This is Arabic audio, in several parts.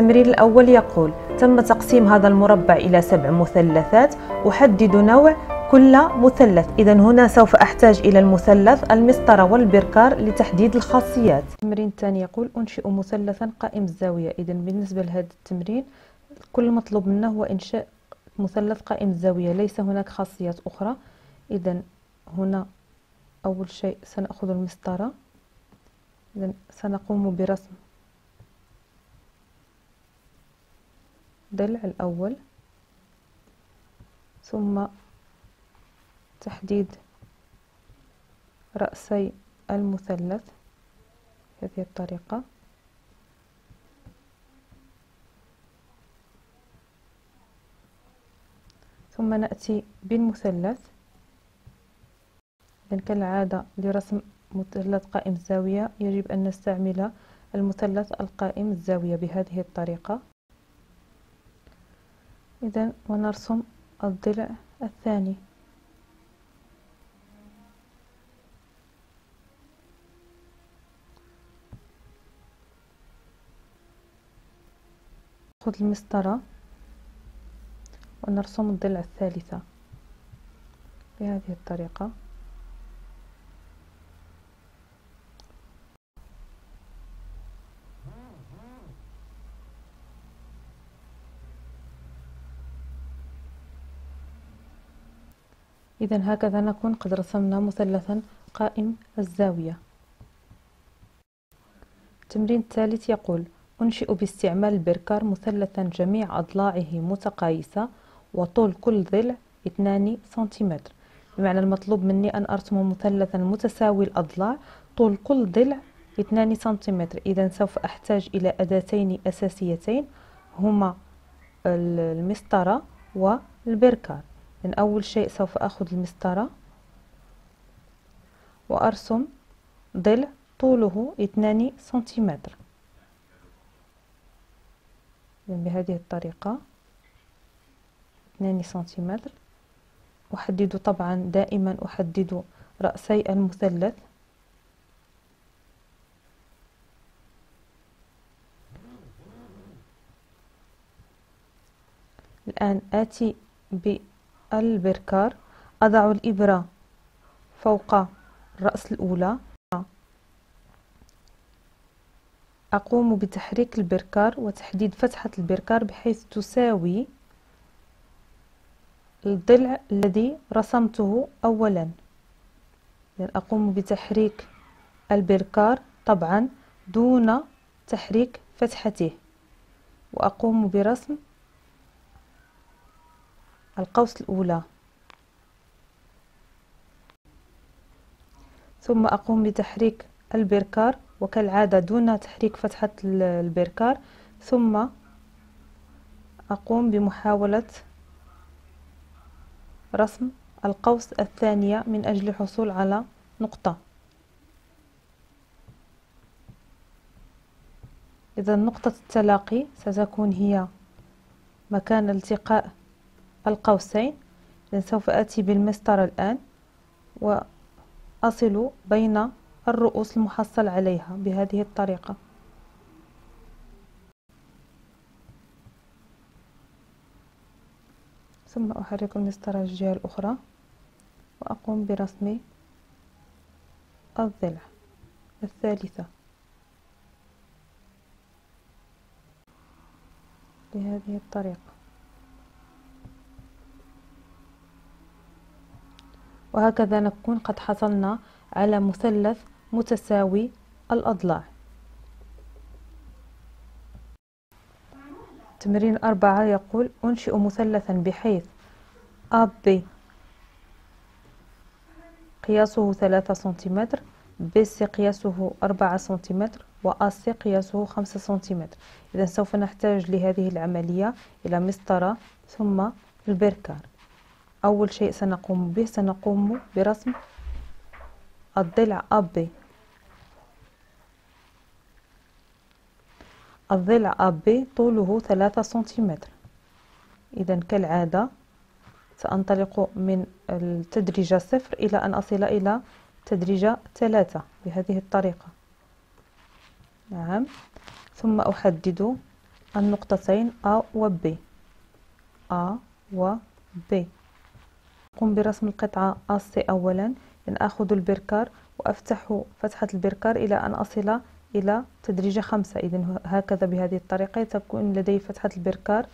التمرين الأول يقول تم تقسيم هذا المربع إلى سبع مثلثات أحدد نوع كل مثلث. إذا هنا سوف أحتاج إلى المثلث المسطرة والبركار لتحديد الخاصيات. التمرين الثاني يقول أنشئ مثلثا قائم الزاوية. إذا بالنسبة لهذا التمرين كل المطلوب منا هو إنشاء مثلث قائم الزاوية. ليس هناك خاصيات أخرى. إذا هنا أول شيء سنأخذ المسطرة. إذا سنقوم برسم. ضلع الأول ثم تحديد رأسي المثلث بهذه الطريقة. ثم نأتي بالمثلث. إذن كالعادة لرسم مثلث قائم الزاوية يجب أن نستعمل المثلث القائم الزاوية بهذه الطريقة. إذا ونرسم الضلع الثاني. نأخذ المسطرة ونرسم الضلع الثالثة بهذه الطريقة. إذا هكذا نكون قد رسمنا مثلثا قائم الزاوية. التمرين الثالث يقول أنشئ باستعمال البركار مثلثا جميع أضلاعه متقايسة وطول كل ضلع 2 سنتيمتر. بمعنى المطلوب مني أن أرسم مثلثا متساوي الأضلاع طول كل ضلع 2 سنتيمتر. إذا سوف أحتاج إلى أداتين أساسيتين هما المسطرة والبركار. من أول شيء سوف أخذ المسطرة. وأرسم ضلع طوله 2 سنتيمتر. بهذه الطريقة 2 سنتيمتر. أحدد طبعا دائما أحدد رأسي المثلث. الآن آتي بالبركار أضع الإبرة فوق الرأس الأولى. أقوم بتحريك البركار وتحديد فتحة البركار بحيث تساوي الضلع الذي رسمته أولا. يعني أقوم بتحريك البركار طبعا دون تحريك فتحته. وأقوم برسم القوس الأولى. ثم أقوم بتحريك البركار وكالعادة دون تحريك فتحة البركار. ثم أقوم بمحاولة رسم القوس الثانية من أجل الحصول على نقطة. إذا نقطة التلاقي ستكون هي مكان التقاء القوسين إذن سوف آتي بالمسطرة الآن وأصل بين الرؤوس المحصل عليها بهذه الطريقة. ثم أحرك المسطرة الجهة الأخرى وأقوم برسم الضلع الثالثة. بهذه الطريقة. وهكذا نكون قد حصلنا على مثلث متساوي الأضلاع. تمرين أربعة يقول أنشئ مثلثا بحيث AB قياسه ثلاثة سنتيمتر BC قياسه أربعة سنتيمتر وAC قياسه خمسة سنتيمتر. إذا سوف نحتاج لهذه العملية إلى مسطرة ثم البركار أول شيء سنقوم به سنقوم برسم الضلع AB الضلع AB طوله ثلاثة سنتيمتر. إذا كالعادة سأنطلق من التدريجة صفر إلى أن أصل إلى تدريجة ثلاثة بهذه الطريقة. نعم. ثم أحدد النقطتين A و B. A و B. قم برسم القطعة AC أولا أن آخذ البركار وأفتح فتحة البركار إلى أن أصل إلى تدريجة خمسة. إذا هكذا بهذه الطريقة تكون لدي فتحة البركار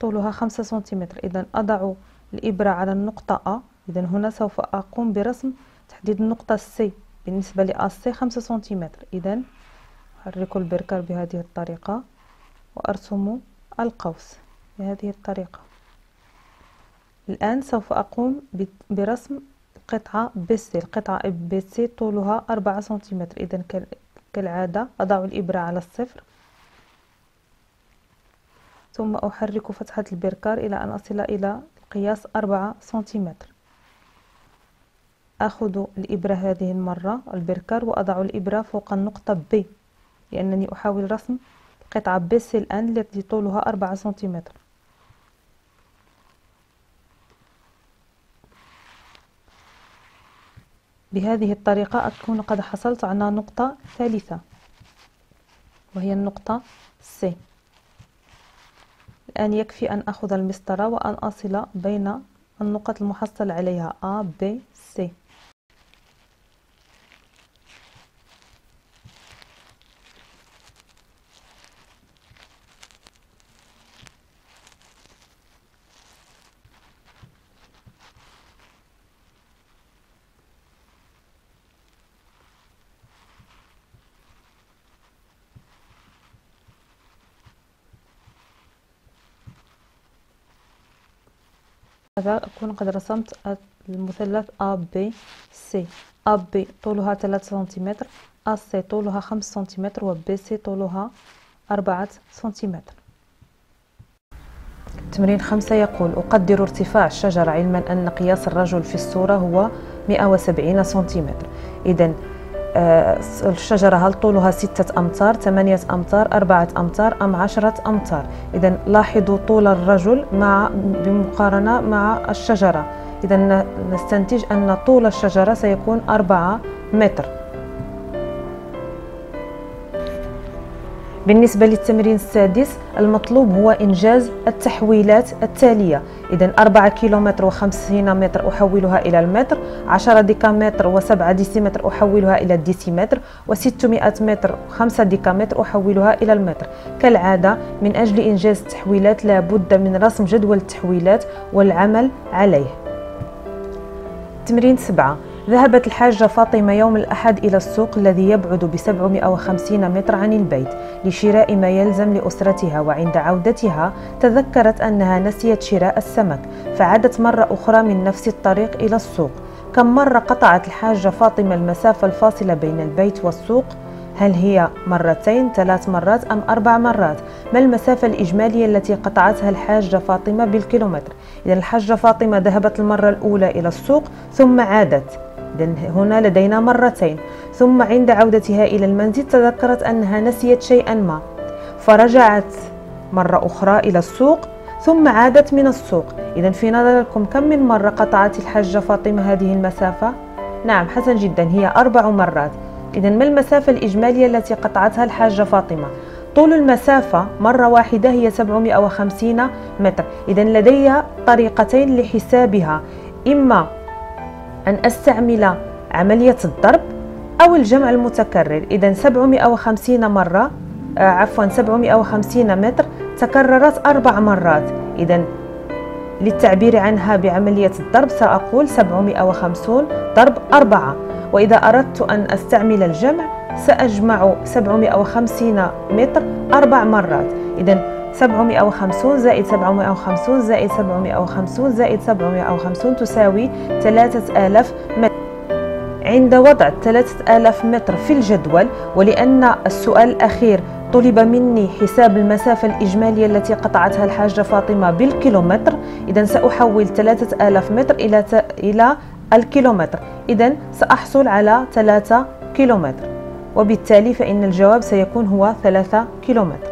طولها خمسة سنتيمتر. إذا أضع الإبرة على النقطة A إذا هنا سوف أقوم برسم تحديد النقطة C بالنسبة لأس خمسة سنتيمتر. إذا أحرك البركر بهذه الطريقة وأرسم القوس بهذه الطريقة. الآن سوف أقوم برسم قطعة بسي القطعة بسي طولها أربعة سنتيمتر. إذا كالعادة أضع الإبرة على الصفر. ثم أحرك فتحة البركار إلى أن أصل إلى قياس أربعة سنتيمتر. أخذ الإبرة هذه المرة البركر وأضع الإبرة فوق النقطة B لأنني أحاول رسم قطعة بس الآن التي طولها أربعة سنتيمتر. بهذه الطريقة أكون قد حصلت على نقطة ثالثة وهي النقطة C. الآن يكفي أن أخذ المسطرة وأن أصل بين النقط المحصل عليها A, B, C. أكون قد رسمت المثلث A B C. A B طولها 3 سنتيمتر. A C طولها 5 سنتيمتر. و B C طولها 4 سنتيمتر. تمرين خمسة يقول أقدر ارتفاع الشجرة علما أن قياس الرجل في الصورة هو 170 سنتيمتر. آه، الشجرة هل طولها ستة أمتار ثمانية أمتار أربعة أمتار أم عشرة أمتار؟ إذا لاحظوا طول الرجل مع بمقارنة مع الشجرة. إذا نستنتج أن طول الشجرة سيكون أربعة متر. بالنسبة للتمرين السادس المطلوب هو إنجاز التحويلات التالية. إذا 4 كيلومتر و50 متر أحولها إلى المتر 10 ديكامتر و7 ديسيمتر أحولها إلى الديسيمتر و600 متر 5 ديكامتر أحولها إلى المتر. كالعادة من أجل إنجاز التحويلات لابد من رسم جدول التحويلات والعمل عليه. تمرين 7 ذهبت الحاجة فاطمة يوم الأحد إلى السوق الذي يبعد ب 750 متر عن البيت لشراء ما يلزم لأسرتها وعند عودتها تذكرت أنها نسيت شراء السمك فعادت مرة أخرى من نفس الطريق إلى السوق. كم مرة قطعت الحاجة فاطمة المسافة الفاصلة بين البيت والسوق؟ هل هي مرتين ثلاث مرات أم أربع مرات؟ ما المسافة الإجمالية التي قطعتها الحاجة فاطمة بالكيلومتر؟ إذا الحاجة فاطمة ذهبت المرة الأولى إلى السوق ثم عادت. إذا هنا لدينا مرتين. ثم عند عودتها إلى المنزل تذكرت أنها نسيت شيئا ما. فرجعت مرة أخرى إلى السوق ثم عادت من السوق. إذا في نظركم كم من مرة قطعت الحجة فاطمة هذه المسافة؟ نعم حسن جدا هي أربع مرات. إذا ما المسافة الإجمالية التي قطعتها الحاجة فاطمة؟ طول المسافة مرة واحدة هي 750 متر. إذا لدي طريقتين لحسابها. إما أن أستعمل عملية الضرب أو الجمع المتكرر. إذا 750 مرة آه عفوا 750 متر تكررت أربع مرات. إذا للتعبير عنها بعملية الضرب سأقول 750 ضرب 4 وإذا أردت أن أستعمل الجمع سأجمع 750 متر أربع مرات. إذا 750 زائد 750 زائد 750 زائد 750 تساوي 3000 متر. عند وضع 3000 متر في الجدول ولأن السؤال الأخير طلب مني حساب المسافة الإجمالية التي قطعتها الحاجة فاطمة بالكيلومتر إذا سأحول 3000 متر إلى إلى الكيلومتر. إذا سأحصل على 3 كيلومتر. وبالتالي فإن الجواب سيكون هو 3 كيلومتر.